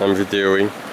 I'm videoing.